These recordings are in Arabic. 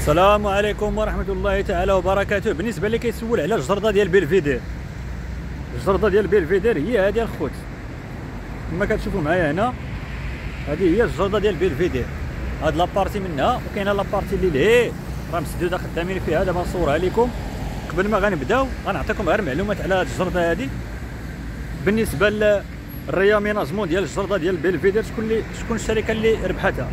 السلام عليكم ورحمة الله تعالى وبركاته. بالنسبة اللي كيسول على الجردة ديال بلفيدير الجردة ديال بلفيدير هي هذه الخوت. كما كتشوفوا معايا هنا هذه هي الجردة ديال بلفيدير هاد la partie منها وكاينة la partie اللي لهي راه مسدودة خدامين فيها دابا نصورها لكم. قبل ما غنبداو غنعطيكم غير معلومات على هاد الجردة هذه بالنسبة لل réaménagement ديال الجردة ديال بلفيدير شكون اللي شكون الشركة اللي ربحتها؟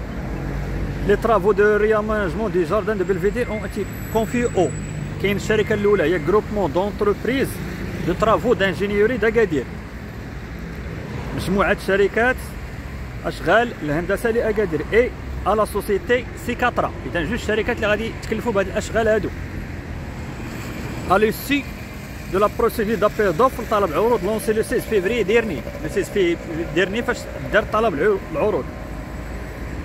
les travaux de réaménagement des jardins de Belvédère ont été confiés au كاين الشركة الاولى هي groupement d'entreprises de travaux d'ingénierie d'Agadir مجموعه شركات اشغال الهندسه لاكادير اي على société Sicatra اذا جوج شركات اللي غادي تكلفوا بهاد الاشغال هادو à l'issue de la procédure d'appel d'offres طلب عروض lancée le 16 février dernier le 16 fé ديرني فاش دار طلب العروض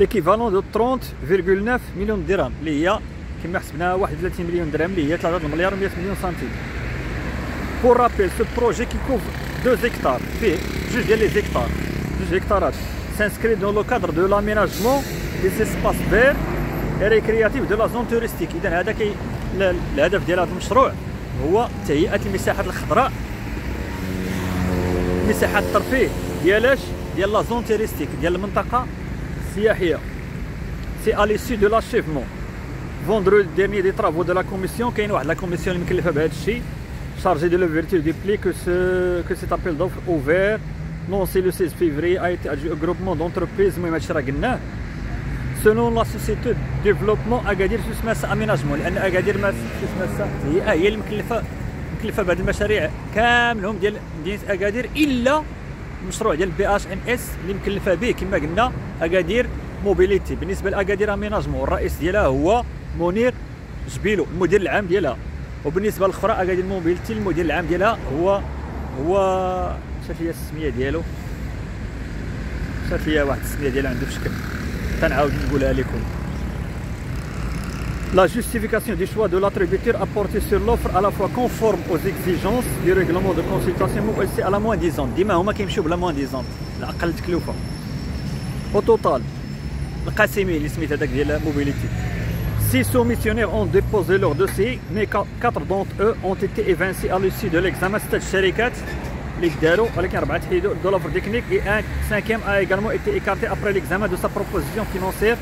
l'équivalent de 30,9 مليون درهم اللي هي كما حسبناها 31 مليون درهم اللي هي 3 مليار و 100 مليون سنتيم pour rappel ce projet qui couvre 2 hectares فيه جوج ديال les hectares جوج هكتارات s'inscrit dans le cadre de l'aménagement des espaces récréatifs de la zone touristique اذا هذا كي الهدف ديال هذا المشروع هو تهيئه المساحات الخضراء مساحات الترفيه ديالاش ديال لا زون توريستيك ديال المنطقة السياحيه سي اليسي دو لاشيفمون فوندرو ديرني دي طرافو دو لا كوميسيون كاين واحد لا كوميسيون اللي مكلفه بهذا الشيء شارجي دو لوفيرتور دي بلي كو سو كو سيت ابيل دوفر اوفير لونسي لو 16 فيفري اي تي جروبمون دونتربريز المهم هادشي راه قلناه سولون لا سوسيتي ديفلوبمون اكادير شو اسمها اميناجمون لان اكادير ما شو اسمها هي هي المكلفه مكلفه بهذه المشاريع كاملهم ديال مدينه اكادير الا المشروع ديال BHNS اللي مكلفة به كما قلنا أكادير موبيليتي. بالنسبة لأكادير Aménagement الرئيس ديالها هو منير جبيلو المدير العام ديالها. وبالنسبة للاخرى أكادير Mobilité المدير العام ديالها هو هو شات لي السمية ديالو؟ شات لي واحد السمية ديالو عنده في شكل. تنعاود نقولها لكم. La justification du choix de l'attributeur apporté sur l'offre à la fois conforme aux exigences du règlement de consultation ou aussi à la moins disante ديما هما كيمشيو بلا moins disante الاقل تكلفه au total القاسمي اللي سميت هذاك ديال موبيليتي Six soumissionnaires ont déposé leur dossier, mais quatre d'entre eux ont été évincés à l'issue de l'examen. ست الشركات اللي داروا ولكن اربعه تحيدوا دو لوفر تكنيك et un cinquième a également été écarté après l'examen de sa proposition financière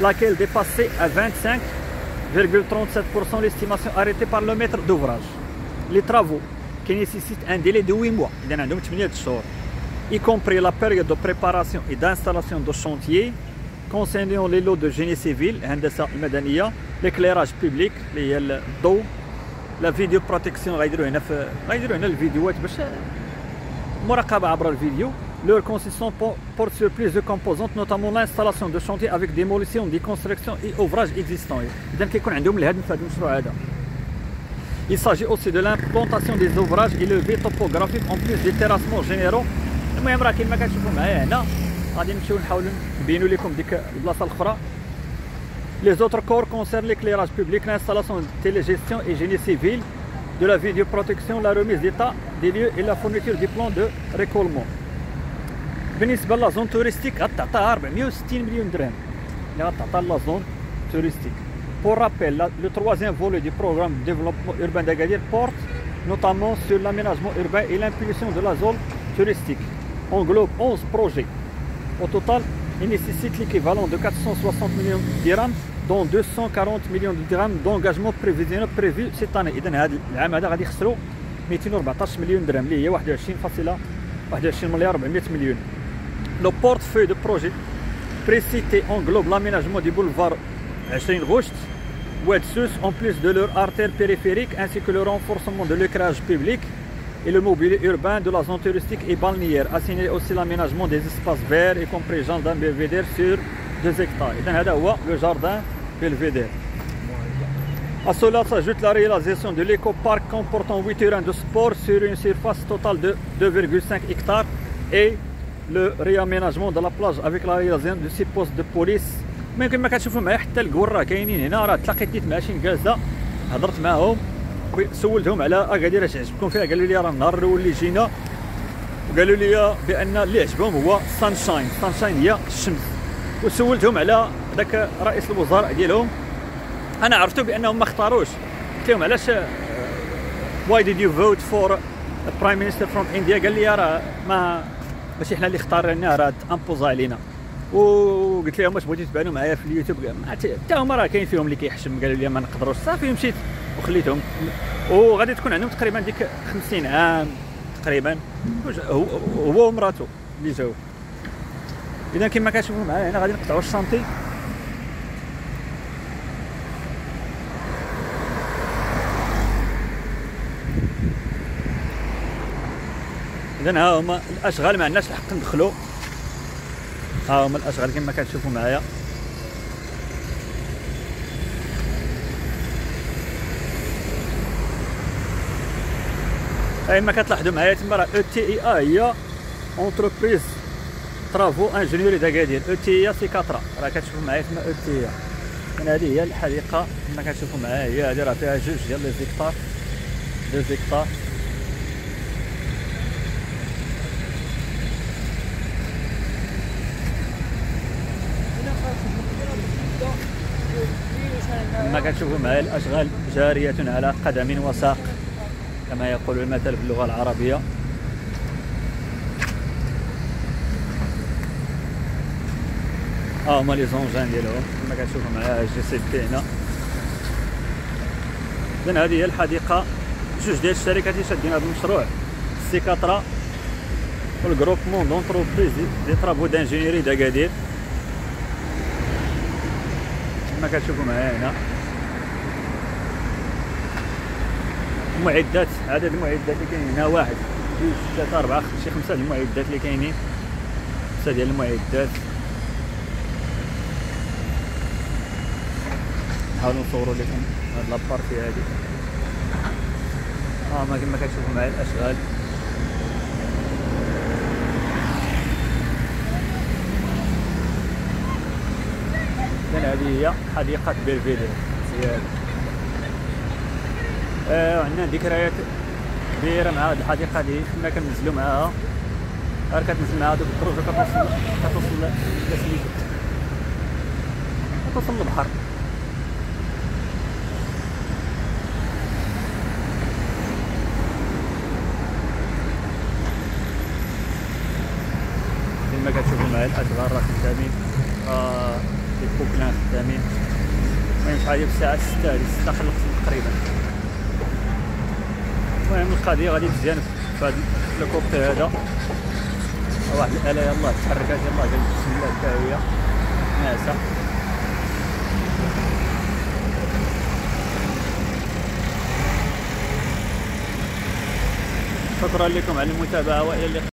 laquelle dépassait à 25 0,37% l'estimation arrêtée par le maître d'ouvrage. Les travaux qui nécessitent un délai de 8 mois, y compris la période de préparation et d'installation de chantier concernant les lots de génie civil, l'éclairage public, l'eau, la vidéoprotection, la vidéo, la vidéo, leur consistant porte sur plus de composantes, notamment l'installation de chantiers avec démolition, déconstruction et ouvrages existants. Il s'agit aussi de l'implantation des ouvrages élevés topographiques en plus des terrassements généraux. المهم راه كما كتشوفوا معايا هنا غادي نمشيو نحاولوا نبينوا لكم ديك البلاصه الاخرى Les autres corps concernent l'éclairage public, l'installation de télégestion et génie civil, de la vidéoprotection, la remise d'état des lieux et la fourniture du plan de récollement. بالنسبه لا زون توريستيك غتعطيها 460 مليون درهم اللي غتعطى لا زون توريستيك Pour rappel, le troisième volet du programme de développement urbain d'Agadir porte notamment sur l'aménagement urbain et l'impulsion de la zone touristique. Englobe 11 projets. Au total, il nécessite l'équivalent de 460 millions de dirhams, dont 240 millions de dirhams d'engagement prévisionnel prévu cette année. إذا هذا العام هذا غادي يخسروا 214 مليون درهم اللي هي 21.21 مليار 400 مليون. le portefeuille de projet précité englobe l'aménagement du boulevard 20 Roust, Ouedsus, en plus de leur artère périphérique, ainsi que le renforcement de l'éclairage public et le mobilier urbain de la zone touristique et balnéaire. Assigné aussi l'aménagement des espaces verts, y compris jardin belvédère sur 2 hectares. Et le jardin Belvedere. À cela s'ajoute la réalisation de l'éco-parc comportant 8 terrains de sport sur une surface totale de 2,5 hectares et le réaménagement de la plage avec la réalisation de 6 postes de police. ما كما كتشوفوا معايا حتى ال Coréens راه كاينين هنا راه تلاقيت مع شي نكازه هضرت معاهم سولتهم على اكادير اش عجبكم فيها قالوا لي راه النهار الأول اللي جينا وقالوا لي بان اللي عجبهم هو sunshine sunshine هي الشمس وسولتهم على ذاك رئيس الوزراء ديالهم أنا عرفتو بانهم ما اختاروش قلت لهم علاش why did you vote for prime minister from India قال لي راه ما ماشي حنا اللي اختارنا راه imposé علينا. وقلت لهم واش بغيتي تبانوا معايا في اليوتيوب؟ حتى هما راه كاين فيهم اللي كيحشم قالوا لي ما نقدروش. صافي مشيت وخليتهم. وغادي تكون عندهم تقريبا ديك 50 عام تقريبا. هو ومراته اللي جاو. إذا كما كتشوفوا معايا هنا غادي نقطعوا ال chantier. اذا ها هما الأشغال ما عندناش الحق ندخلوا ها هما الأشغال كما كتشوفوا معايا. ما كتلاحظوا معايا تما راه أو تي اي ا هي اونتربريز ترافو انجينيوري داكادير أو تي اي سي كاترا راه كتشوفوا معايا تما OTI من هذه هي الحديقة كما كتشوفوا معايا. هي هذه راه فيها جوج ديال les hectares. deux hectares. كتشوفوا معايا الأشغال جارية على قدم وساق كما يقول المثل في اللغة العربية. ها هما les engins ديالهم كما كتشوفوا معايا JCB هنا. اذا هذه هي الحديقة جوج ديال الشركات اللي شادين هذا المشروع سيكاترا وال groupement d'entreprises de travaux d'ingénierie d'Agadir. كما كتشوفوا معايا هنا. المعدات عدد المعدات اللي كاينين. هنا واحد جوج ثلاثة أربعة شي خمسة المعدات اللي كاينين. خمسة ديال المعدات. نحاولوا نصوروا لكم هاد la partie هادي. ها ما كما كتشوفوا معايا الأشغال. إذن هذه هي حديقة بيلفيدير سيادة آه عندنا ذكريات كبيرة مع هذه الحديقة هذه كنا كننزلوا معاها. غير كتنزل معاها دوك الدروج كتوصل كتوصل لسميتو كتوصل للبحر. كما كتشوفوا معايا الأشغال راه خدامين راه البوكلان خدامين المهم شحال هي في الساعة 6 هذه 6 خلقت تقريبا. المهم القضية غادي مزيان في هذا الكوبتر هذا. واحد الآلة يلاه تحركات يلاه قال بسم الله الداويه ناسا. شكرا لكم على المتابعة وإلى اللقاء.